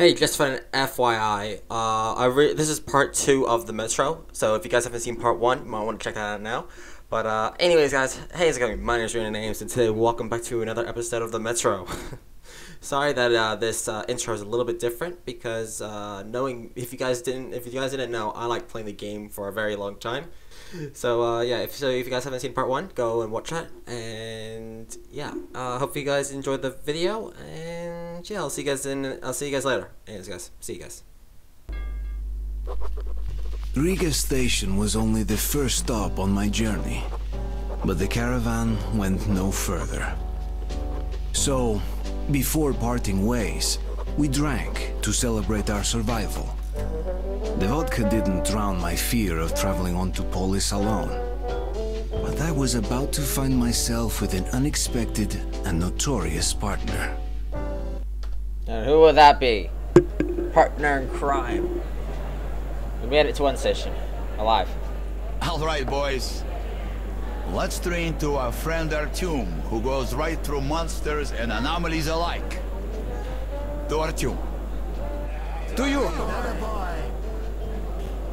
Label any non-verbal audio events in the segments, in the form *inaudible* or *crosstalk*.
Hey, just for an FYI, uh, I re- this is part two of the Metro. So if you guys haven't seen part one, you might want to check that out now. But uh, anyways, guys, hey, how's it going? My name is Rena Names, and today welcome back to another episode of the Metro. *laughs* Sorry that uh, this uh, intro is a little bit different because uh, knowing if you guys didn't if you guys didn't know, I like playing the game for a very long time. So uh, yeah, if so, if you guys haven't seen part one, go and watch that. And yeah, uh, hope you guys enjoyed the video. And yeah, I'll see you guys in. I'll see you guys later. Anyways, guys, see you guys. Riga Station was only the first stop on my journey, but the caravan went no further. So, before parting ways, we drank to celebrate our survival. The vodka didn't drown my fear of traveling on to Polis alone. But I was about to find myself with an unexpected and notorious partner. And who would that be? Partner in crime. We made it to one session. Alive. All right, boys. Let's train to our friend Artyom, who goes right through monsters and anomalies alike. To Artyom. To you!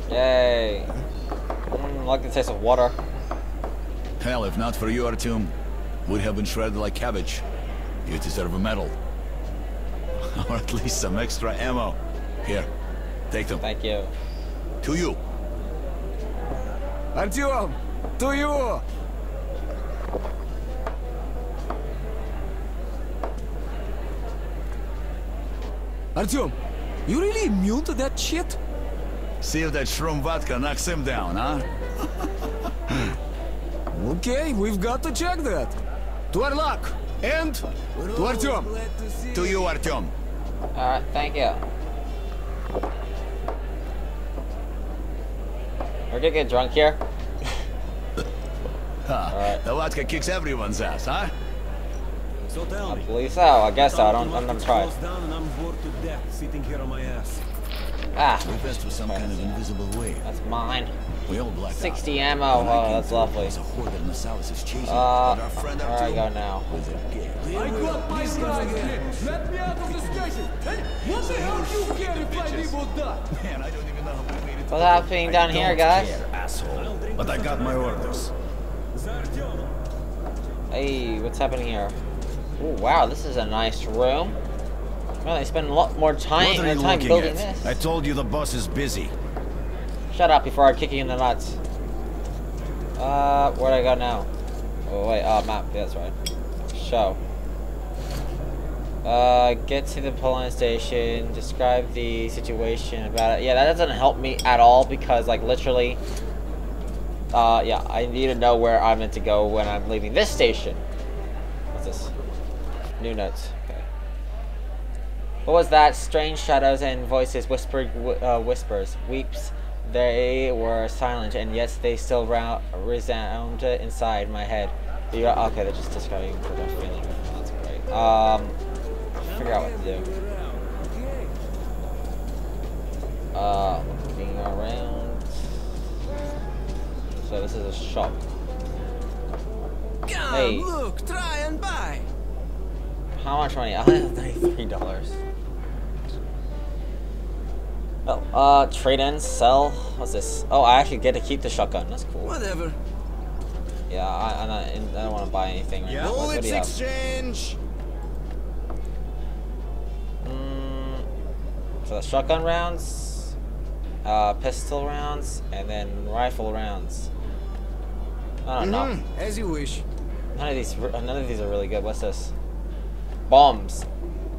Yay. Mm, like the taste of water. Hell, if not for you, Artyom, we'd have been shredded like cabbage. You deserve a medal. *laughs* or at least some extra ammo. Here, take them. Thank you. To you. Artyom, to you! Artyom, you really immune to that shit? See if that shroom vodka knocks him down, huh? *laughs* okay, we've got to check that. To our luck. And to Artyom. To, to you, Artyom. Alright, thank you. We're gonna get drunk here. *laughs* huh. Right. The vodka kicks everyone's ass, huh? So tell uh, me. I believe so. I guess so. I don't. I'm gonna try. Down and I'm bored to death, sitting here on my ass. Ah, We passed through some kind of invisible wave. that's mine. We all blacked out. 60 ammo. When I Oh, that's lovely. there a horde of Nosalises chasing Uh, but our friend where I go now? was a gay. I got my Let me out of the station! Hey, what the hell do you care if I live or die? Man, I don't even know how we made it. What's happening down here, guys? asshole. But I got my orders. Hey, what's happening here? Oh wow, this is a nice room. Well, they spend a lot more time, What are you time looking building at? this. I told you the boss is busy. Shut up before I kick you in the nuts. Uh, where'd I go now? Oh wait, oh map, that's right. Show. Uh, get to the polling station, describe the situation about it. Yeah, that doesn't help me at all because like literally, uh, yeah, I need to know where I'm meant to go when I'm leaving this station. What's this? New notes. What was that? Strange shadows and voices whispered uh, whispers, weeps. They were silent, and yet they still resound inside my head. The, okay, they're just describing what they're feeling. That's great. Um, figure out what to do. Uh, looking around. So this is a shop. Come, Hey. look, try and buy. How much money? *laughs* I have thirty-three dollars. Oh, uh, trade in, sell. What's this? Oh, I actually get to keep the shotgun. That's cool. Whatever. Yeah, I, I'm not, I don't want to buy anything right now. What, what do you have? exchange. Mm, so the shotgun rounds, uh, pistol rounds, and then rifle rounds. I don't know. Mm-hmm. As you wish. None of these, none of these are really good. What's this? Bombs,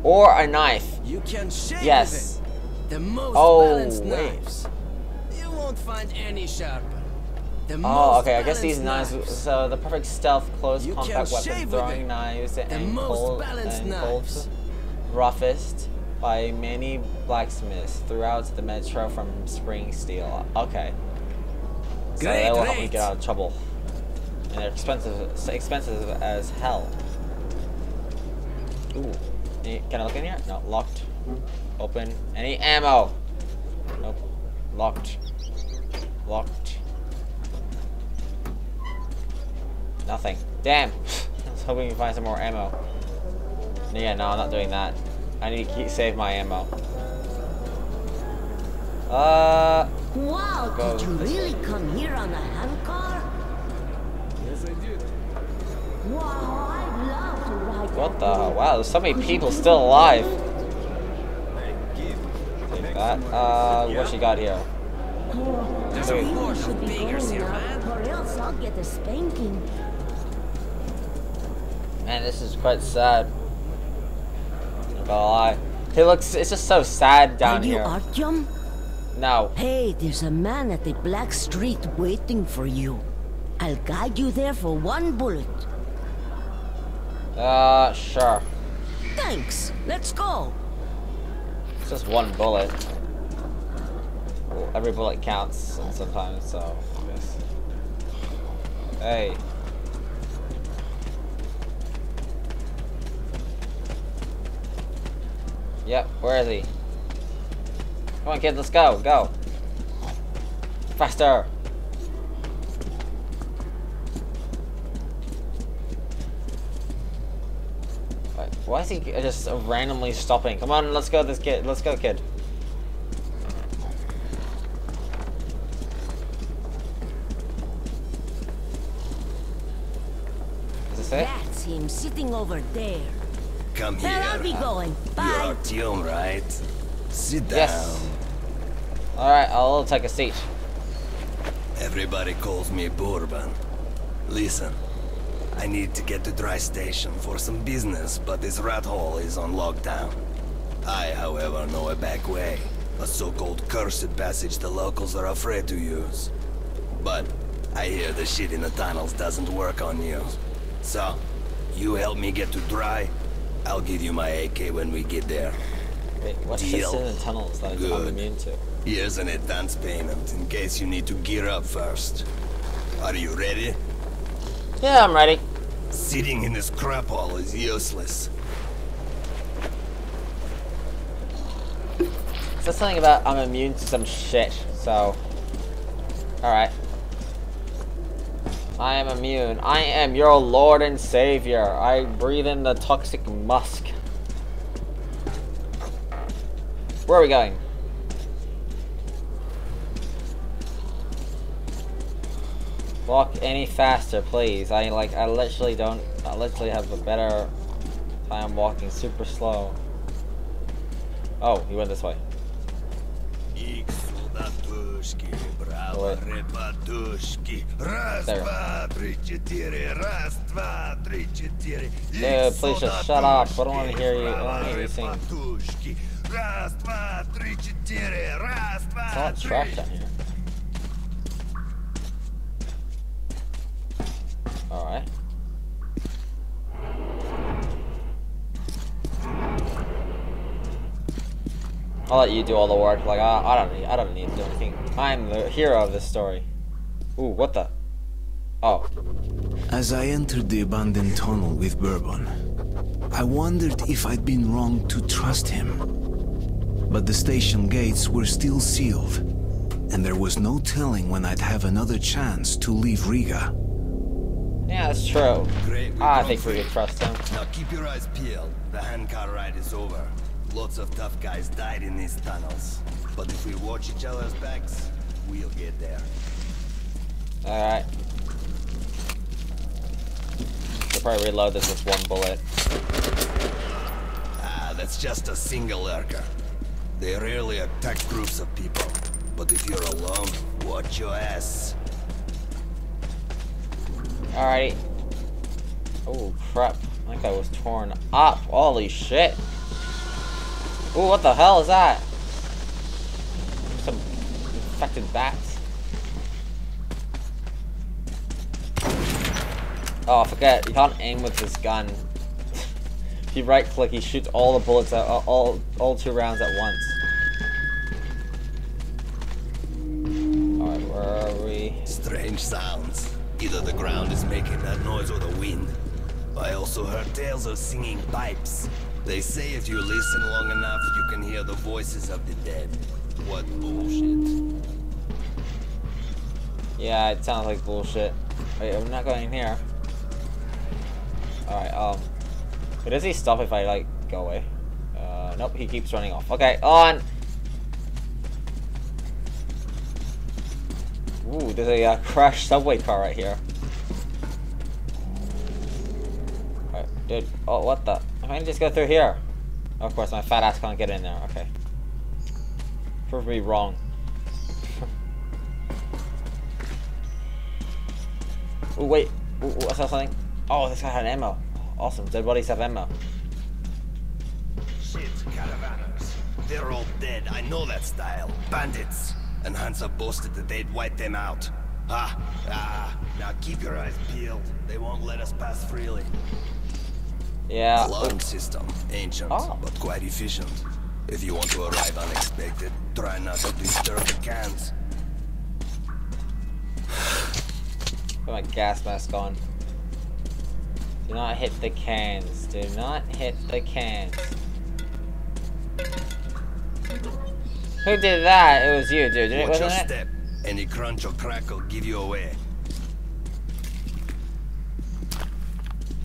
or a knife. You can shave Yes. it. The most Oh, balanced wait. knives. You won't find any sharper. The Oh, most okay. I guess these knives. balanced So the perfect stealth, close You compact weapon, throwing knives, and most cold balanced and knives. roughest by many blacksmiths throughout the metro from Spring Steel. Okay. So Great, that will help me get out of trouble. And they're expensive, expensive as hell. Ooh. Can I look in here? No, locked. Open. Any ammo? Nope. Locked. Locked. Nothing. Damn. *laughs* I was hoping to find some more ammo. Yeah, no, I'm not doing that. I need to keep save my ammo. Uh, Wow, Go did you this really come here on a handcar? Yes, I did. Wow, I'd love to ride what the? Wow, there's so many people still me alive. There? Take that. Uh, what she got here? There's a horde of beggars here, man. Or else I'll get a spanking. Man, this is quite sad. Not gonna lie. He looks, it's just so sad down Are you here. Artyom? No. Hey, there's a man at the Black Street waiting for you. I'll guide you there for one bullet. Uh, sure. Thanks. Let's go. It's just one bullet. Well, every bullet counts sometimes, so. Guess. Hey. Yep, where is he? Come on, kid, let's go, go. Faster. Why is he just randomly stopping? Come on, let's go, this kid. Let's go, kid. Is this it? That's him sitting over there. Come here. Well, I'll be going. You're Bye. Artyom, right? Sit down. Yes. Alright, I'll take a seat. Everybody calls me Bourbon. Listen, I need to get to Dry Station for some business, but this rat hole is on lockdown. I, however, know a back way. A so-called cursed passage the locals are afraid to use. But I hear the shit in the tunnels doesn't work on you. So, you help me get to Dry, I'll give you my AK when we get there. Wait, what's this Deal. in the tunnels that I'm immune to? Here's an advance payment in case you need to gear up first. Are you ready? Yeah, I'm ready. Sitting in this crap hole is useless. Says something about I'm immune to some shit, so. Alright. I am immune. I am your lord and savior. I breathe in the toxic musk. Where are we going? Walk any faster, please. I like. I literally don't. I literally have a better time walking super slow. Oh, he went this way. Ich солдатушки, браво, Ой. ребятушки. Раз, There. два, три, четыре. Раз, два, три, четыре. Dude, Ich please just shut up. I don't wanna солдатушки, hear you- I don't браво, wanna hear you sing. ребятушки. Раз, два, три, четыре. Раз, It's a два, lot of три. trash down here. Alright. I'll let you do all the work. Like I, I don't need, I don't need to do anything. I'm the hero of this story. Ooh, what the? Oh, As I entered the abandoned tunnel with Bourbon, I wondered if I'd been wrong to trust him. But the station gates were still sealed, and there was no telling when I'd have another chance to leave Riga. Yeah, that's true. Great, we I think we can trust him. Now keep your eyes peeled. The handcar ride is over. Lots of tough guys died in these tunnels. But if we watch each other's backs, we'll get there. Alright. Should probably reload this with one bullet. Ah, that's just a single lurker. They rarely attack groups of people. But if you're alone, watch your ass. Alrighty. Oh crap. That guy was torn up. Holy shit. Ooh, what the hell is that? Some infected bats. Oh, forget. You can't aim with this gun. if *laughs* you right click, he shoots all the bullets out, all, all, all two rounds at once. Alright, where are we? Strange sounds. Either the ground is making that noise or the wind. I also heard tales of singing pipes. They say if you listen long enough, you can hear the voices of the dead. What bullshit. Yeah, it sounds like bullshit. Wait, I'm not going in here. Alright, um. But does he stop if I, like, go away? Uh, nope, he keeps running off. Okay, on! Ooh, there's a uh, crashed subway car right here. Dude. Oh, what the? I'm gonna just go through here. Of course, my fat ass can't get in there. Okay. Prove me wrong. *laughs* Ooh, wait. Ooh, I saw something. Oh, this guy had ammo. Awesome. Dead bodies have ammo. Shit, caravanners. They're all dead. I know that style. Bandits. And Hansa boasted that they'd wipe them out. Ah, ah. Now keep your eyes peeled. They won't let us pass freely. Yeah. Alarm system. Ancient, Oh. but quite efficient. If you want to arrive unexpected, try not to disturb the cans. *sighs* Put my gas mask on. Do not hit the cans. Do not hit the cans. Who did that? It was you, dude. Watch your step. Any crunch or crack will give you away.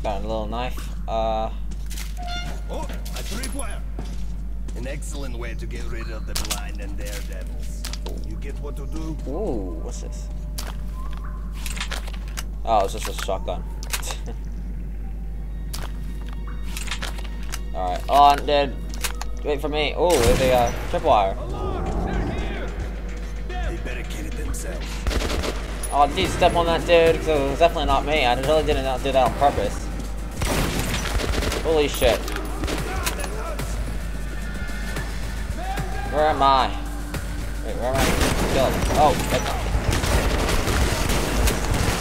Got a little knife. Uh, Oh, a tripwire. An excellent way to get rid of the blind and daredevils. You get what to do? ooh, what's this? Oh, it's just a shotgun. *laughs* Alright, on, dude. Wait for me. Ooh, there's a uh, tripwire. Oh, dude, step on that dude, 'cause it was definitely not me. I really did not do that on purpose. Holy shit. Where am I? Wait, where am I? Killed. Oh, take,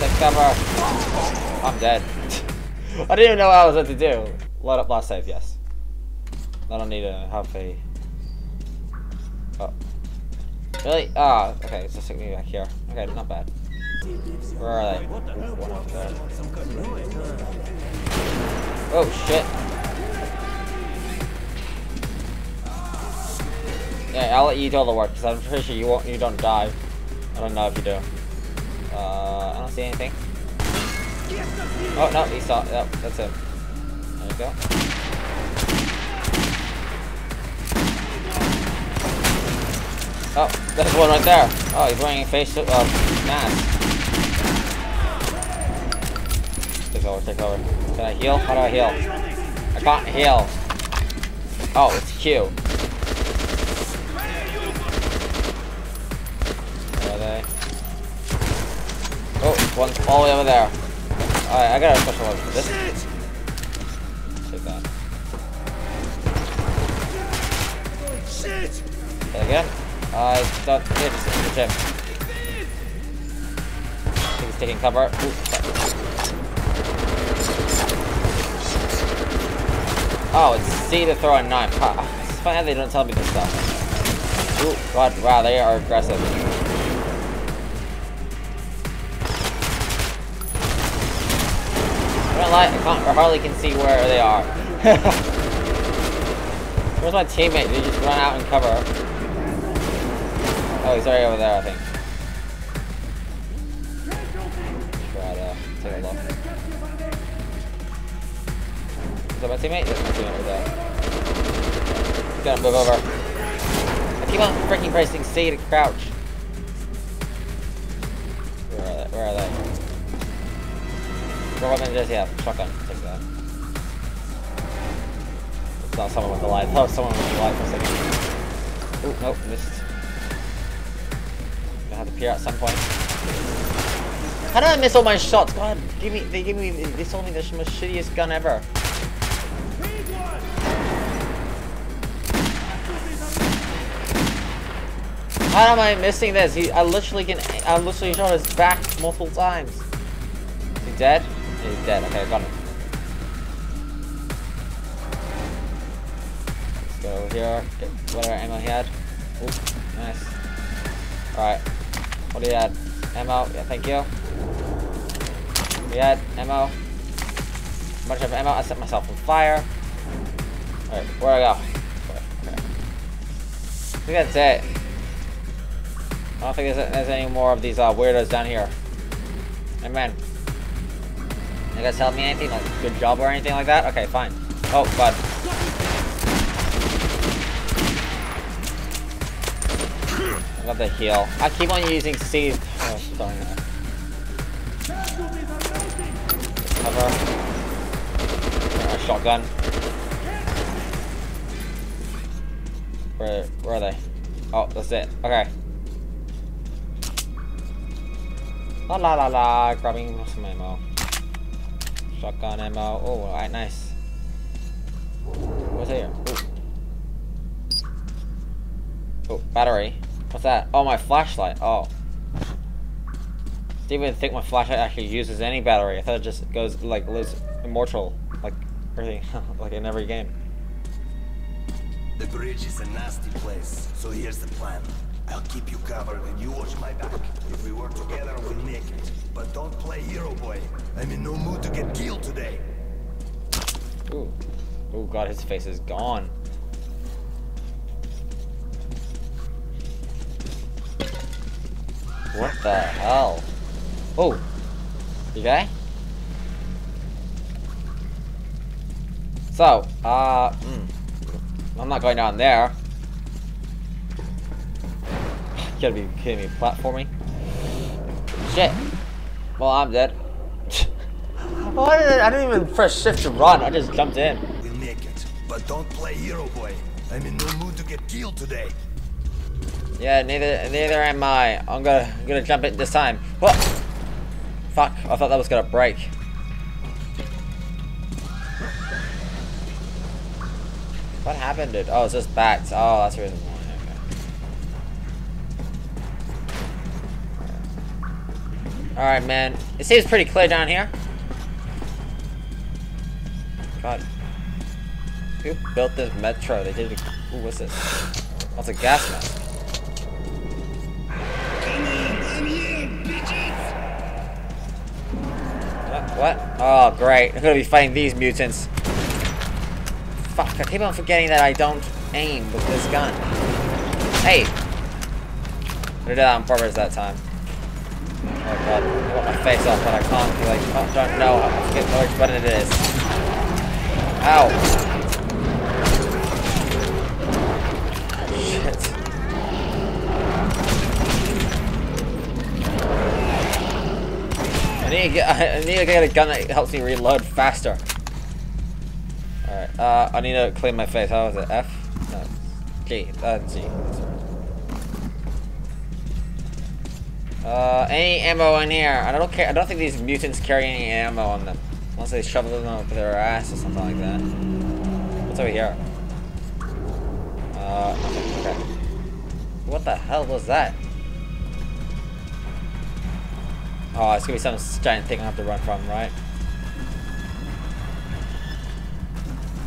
take cover. I'm dead. *laughs* I didn't even know what I was about to do. Load up last save, yes. I don't need to have a... Oh. Really? Ah, okay, so stick me back here. Okay, not bad. Where are they? Oh shit. Yeah, I'll let you do all the work because I'm pretty sure you won't. You don't die. I don't know if you do. Uh, I don't see anything. Oh no, he saw. Yep, that's him. There you go. Oh, there's one right there. Oh, he's wearing a face uh, mask. Take over, take over. Can I heal? How do I heal? I can't heal. Oh, it's Q. Where are they? Oh, one's all the way over there. Alright, I got a special one for this. Take that. Say that again? I don't get the gym. I think he's taking cover. Ooh, Oh, it's C to throw a knife. It's funny how they don't tell me this stuff. Ooh, God, wow, they are aggressive. I don't lie, I can't, hardly can see where they are. *laughs* Where's my teammate? Did he just run out and cover? Oh, he's already over there, I think. Teammate? That's my teammate over there. Gotta move over. I keep on freaking pressing C to crouch. Where are they? Where are they? What weapon does he have? Shotgun. Take that. It's not someone with a life. Oh, someone with a life for a second. Oh, nope, missed. Gonna have to peer at some point. How did I miss all my shots? God, give me, they give me, they sold me the most shittiest gun ever. How am I missing this? He, I literally can, I literally shot his back multiple times. Is he dead? He's dead. Okay, I got him. Let's go here. Get whatever ammo he had. Ooh, nice. Alright. What do you had? Ammo. Yeah, thank you. We had ammo. Bunch of ammo. I set myself on fire. Alright, where do I go? Okay. I think that's it. I don't think there's, there's any more of these uh, weirdos down here. Hey man. You guys tell me anything? Like, good job or anything like that? Okay, fine. Oh, God. I love the heal. I keep on using C. Uh, Oh, sorry. Cover. Alright, shotgun. Where, where are they? Oh, that's it. Okay. La la la la, grabbing some ammo. Shotgun ammo. Oh, alright, nice. What's here? Ooh. Oh, battery. What's that? Oh, my flashlight. Oh. Didn't even think my flashlight actually uses any battery. I thought it just goes, like, lives immortal. Like, everything. *laughs* like in every game. The bridge is a nasty place, so here's the plan. I'll keep you covered and you watch my back. If we work together, we'll make it. But don't play hero boy. I'm in no mood to get killed today. Ooh. Oh god, his face is gone. What the hell? Oh. You okay? So, uh, mm, I'm not going down there. Gotta be kidding me, platforming? Shit. Well, I'm dead. *laughs* well, I didn't, I didn't even press shift to run, I just jumped in. We'll make it. But don't play hero boy. I'm in no mood to get killed today. Yeah, neither neither am I. I'm gonna I'm gonna jump it this time. What? Fuck! I thought that was gonna break. What happened, dude? Oh, it's just backed. Oh, that's the reason why. Okay. All right, man. It seems pretty clear down here. God. Who built this metro? They did. A, ooh, what's this? Oh, it's a gas mask. What? What? Oh, great. I'm gonna be fighting these mutants. Fuck, I keep on forgetting that I don't aim with this gun. Hey! I did that on purpose that time. Oh god, I want my face off, but I can't. Be like, oh, don't know. I forget which button it is. Ow! Shit. I need to get *laughs* I need to get a gun that helps me reload faster. Alright, uh, I need to clean my face. How was it? F? No. G. Uh, G. Uh, any ammo in here? I don't care. I don't think these mutants carry any ammo on them. Unless they shove them up their ass or something like that. What's over here? Uh. Okay. What the hell was that? Oh, it's gonna be some giant thing I have to run from, right?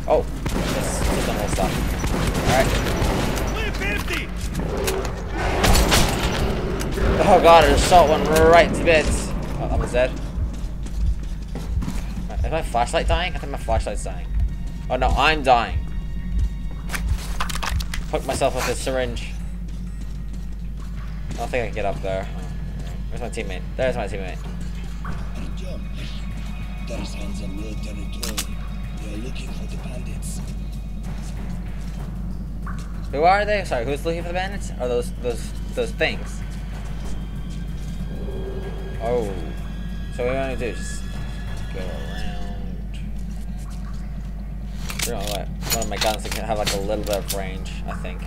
Oh, just, just normal stuff. Alright. Oh god, I just shot one right to bits. Oh, that was dead. Is my flashlight dying? I think my flashlight's dying. Oh no, I'm dying. Hook myself with a syringe. I don't think I can get up there. Oh, Where's my teammate? There's my teammate. There's hands on military drone. We are looking for the bandits. Who are they? Sorry, who's looking for the bandits? Are those those those things? Oh. So we want to do is go around. We're gonna let one of my guns can have like a little bit of range, I think.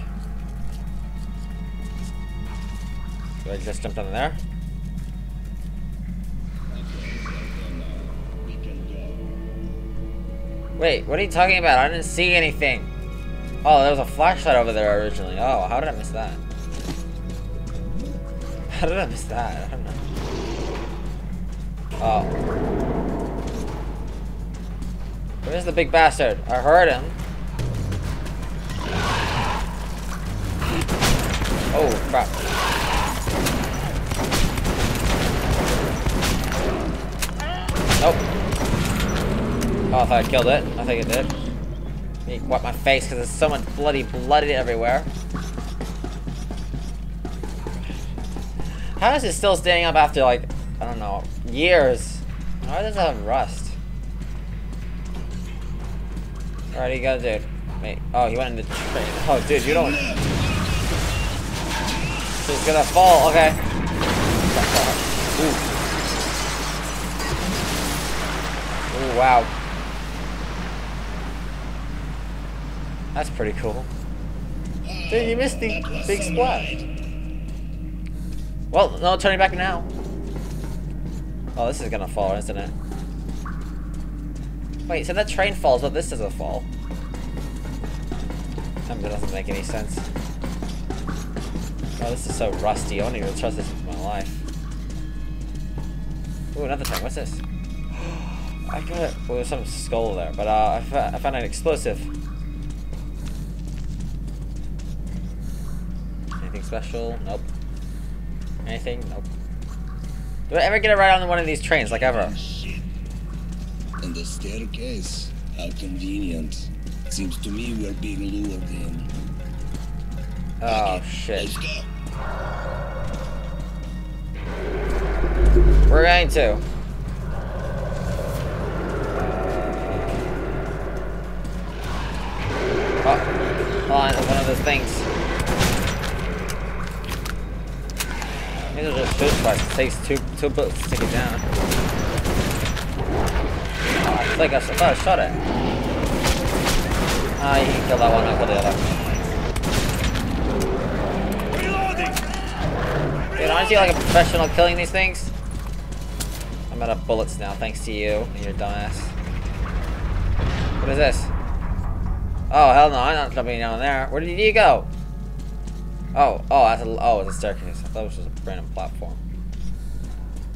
Do I just jump down there? Wait, what are you talking about? I didn't see anything. Oh, there was a flashlight over there originally. Oh, how did I miss that? *laughs* How did I miss that? I don't know. Oh. Where's the big bastard? I heard him. Oh, crap. Nope. Oh, I thought I killed it. I think it did. Wipe my face because there's so much bloody bloody everywhere. How is it still standing up after like, I don't know, years? Why does it have rust? Alright, you gotta do. Wait, oh, he went in the train. Oh, dude, you don't. He's gonna fall, okay. Ooh. Ooh, wow. That's pretty cool. Dude, you missed the big splash. Well, no turning back now. Oh, this is gonna fall, isn't it? Wait, so that train falls, but this doesn't fall. That doesn't make any sense. Oh, this is so rusty. I don't even trust this with my life. Ooh, another train. What's this? *gasps* I got it. Well, there's some skull there, but uh, I, I found an explosive. Anything special? Nope. Anything? Nope. Do I ever get it right on one of these trains, like ever? And the staircase. How convenient. Seems to me we're being lured in. Oh, shit. Let's go. We're going to. Oh, hold on, one of those things. These are just. It takes two two bullets to take it down. Oh, I think I thought I shot it. Ah, you can kill that one, I'll kill the other. Dude, aren't you like a professional killing these things? I'm out of bullets now, thanks to you and your dumbass. What is this? Oh, hell no, I'm not jumping down there. Where did you go? Oh, oh, that's a, oh, it's a staircase. It was just a random platform.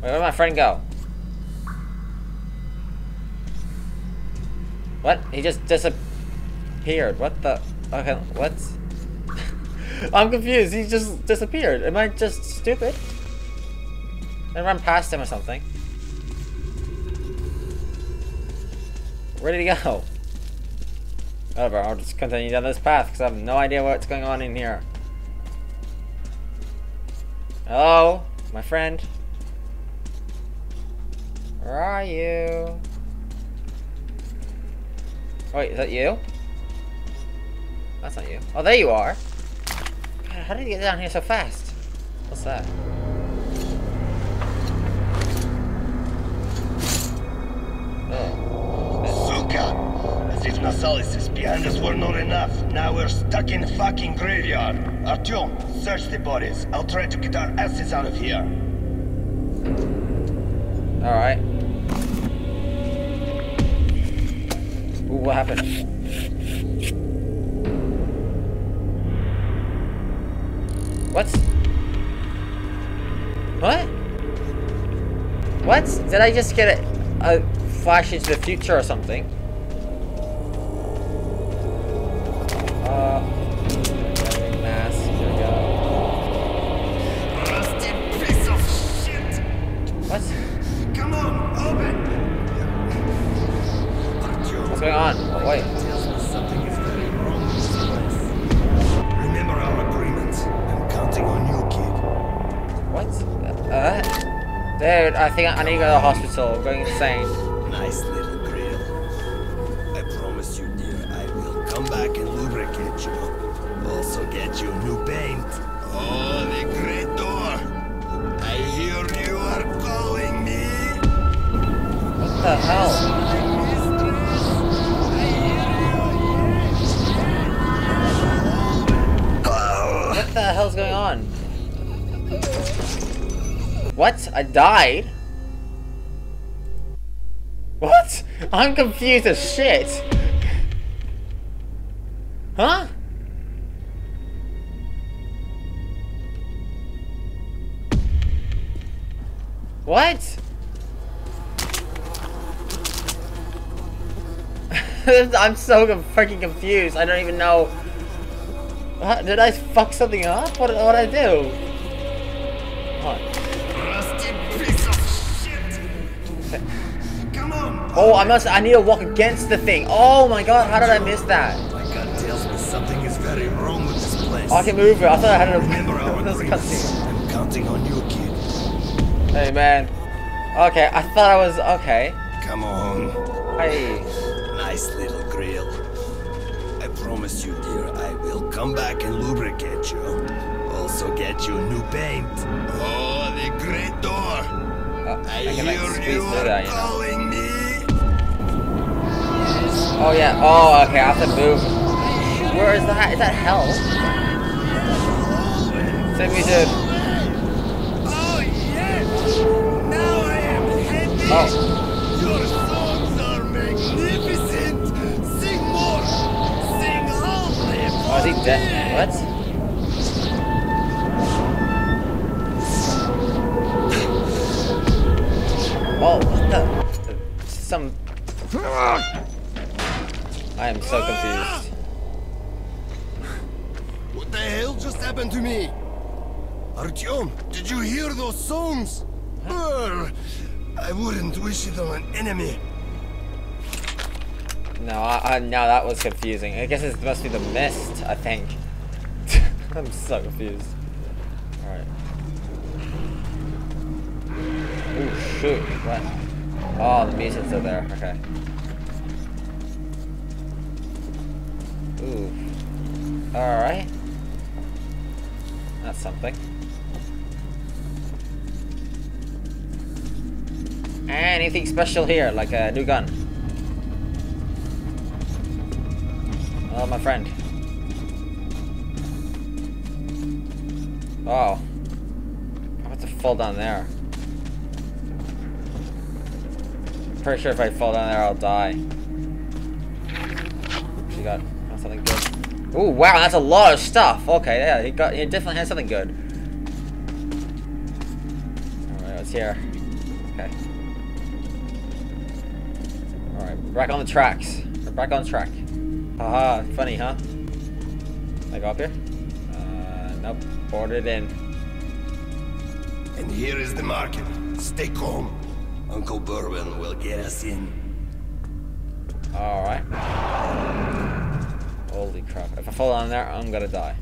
Wait, where'd my friend go? What? He just disappeared. What the? Okay, what? *laughs* I'm confused. He just disappeared. Am I just stupid? I ran past him or something. Where did he go? Whatever, I'll just continue down this path because I have no idea what's going on in here. Hello, my friend. Where are you? Oh, wait, is that you? That's not you. Oh, there you are. God, how did you get down here so fast? What's that? We're stuck in fucking graveyard. Artyom, search the bodies. I'll try to get our asses out of here. Alright. Ooh, what happened? What? What? What? Did I just get a, a flash into the future or something? I think I, I need to go to the hospital. I'm going insane. Nice little grill. I promise you, dear, I will come back and lubricate you. Also get you new paint. Oh, the great door. I hear you are calling me. What the hell? What the hell's going on? What? I died? I'm confused as shit. Huh? What? *laughs* I'm so freaking confused. I don't even know. What? Did I fuck something up? What what did I do? Oh, I must. I need to walk against the thing. Oh my god, how did I miss that? My gut tells me something is very wrong with this place. I can move it. I thought I had to. Remember our *laughs* This agreement. cutscene. I'm counting on you, kid. Hey man. Okay, I thought I was okay. Come on. Hey. Nice little grill. I promise you, dear, I will come back and lubricate you. Also get you new paint. Oh, the great door. Oh, I, I can like hear you are that, you know. calling me. Oh yeah. Oh, okay. I have to move. Where is that? Is that hell? Send me to. Oh, yes! Now I am happy! Oh. Your songs are magnificent! Sing more! Sing only Oh, is he dead? What? Oh, what the? Some. Ah! I am so confused. What the hell just happened to me? Artyom, did you hear those songs? Brr, I wouldn't wish it on an enemy. No, I, I, now that was confusing. I guess it must be the mist, I think. *laughs* I'm so confused. Alright. Ooh, shoot. What? Oh, the mutants are there. Okay. Ooh. Alright. That's something. Anything special here, like a new gun? Oh, my friend. Oh. I'm about to fall down there. Pretty sure if I fall down there, I'll die. She got, Ooh, wow, that's a lot of stuff. Okay, yeah, he got, he definitely has something good. Alright, what's here? Okay. Alright, back on the tracks. We're back on track. Haha, funny, huh? Can I go up here? Uh, nope. Boarded in. And here is the market. Stay calm. Uncle Bourbon will get us in. Alright. Holy crap. If I fall down there, I'm gonna die.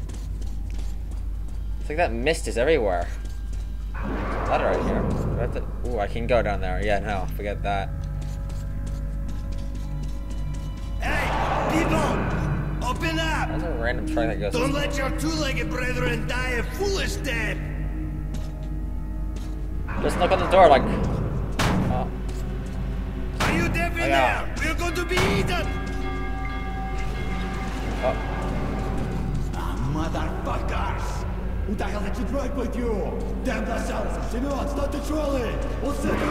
It's like that mist is everywhere. Ladder right here. Do I. Ooh, I can go down there. Yeah, no, forget that. Hey, people! Open up! There's a random truck that goes... Don't let your two-legged brethren die a foolish death! Just knock on the door like... Oh. Are you deaf in Oh, yeah. there? We're going to be eaten! Oh. Motherfuckers! Who the hell did you drag with you? Damn yourselves! Simeon, start the trolley! We'll send you!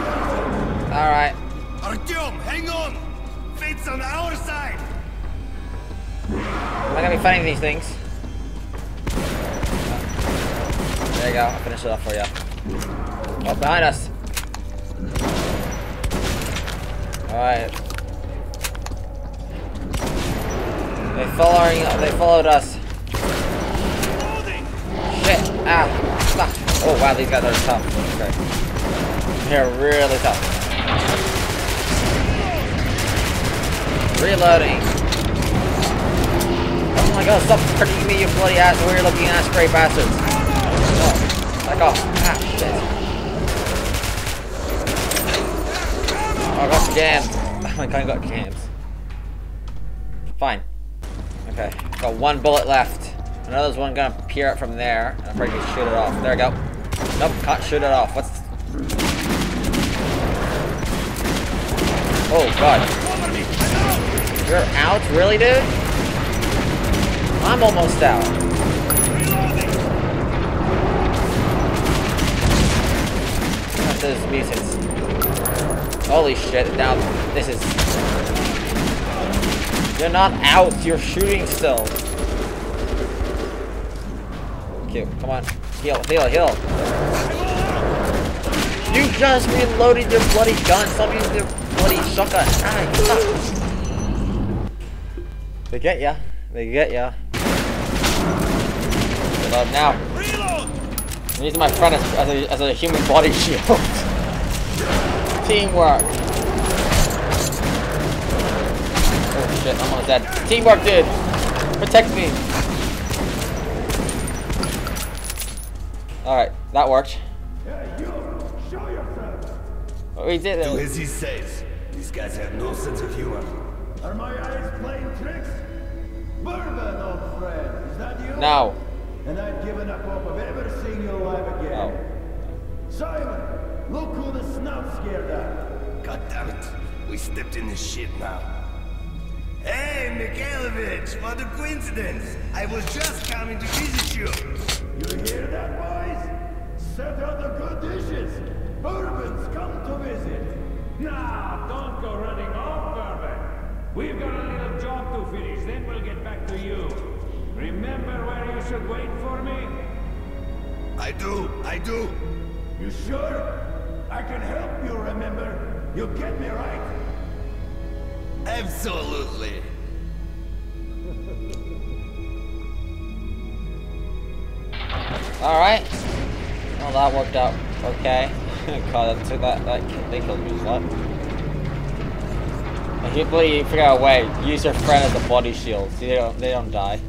Alright. Artyom, hang on! Fate's on our side! I'm I gonna be fighting these things? There you go, I'll finish it off for you. Oh, behind us! Alright. They following they followed us. Shit! Ah! Fuck! Oh wow, these guys are tough. Okay. They're really tough. Reloading. Oh my god, stop hurting me, you bloody ass, weird looking ass gray bastards. Oh, back off. Ah, shit. Oh, I got jammed. *laughs* my gun got jammed. Fine. Okay, got one bullet left. Another's one gonna appear out from there. I'm probably gonna shoot it off. There we go. Nope, can't shoot it off. What's... Oh, God. You're out? Really, dude? I'm almost out. Got those. Holy shit, now this is... You're not out, you're shooting still. Okay, come on. Heal, heal, heal. You just reloaded your bloody gun. Stop using your bloody shotgun. Ah. They get ya. They get ya. Reload now. I'm using my friend as, as, a, as a human body *laughs* shield. Teamwork. Shit, I'm almost dead. Teamwork, dude. Protect me. Alright, that worked. Oh, we did Do it. as he says. These guys have no sense of humor. Are my eyes playing tricks? Bourbon, old friend, is that you? No. And I've given up hope of ever seen you alive again. Oh. Simon, look who the snout scared at. God damn it. We stepped in this shit now. Hey, Mikhailovich, what a coincidence. I was just coming to visit you. You hear that, boys? Set out the good dishes. Bourbon's come to visit. Nah, don't go running off, Bourbon. We've got a little job to finish, then we'll get back to you. Remember where you should wait for me? I do, I do. You sure? I can help you remember. You get me right? Absolutely. Alright. Well, that worked out okay. *laughs* God, that took that, that, they killed me a lot. I can't believe you figure out a way. Use your friend as a body shield. See, they don't, they don't die.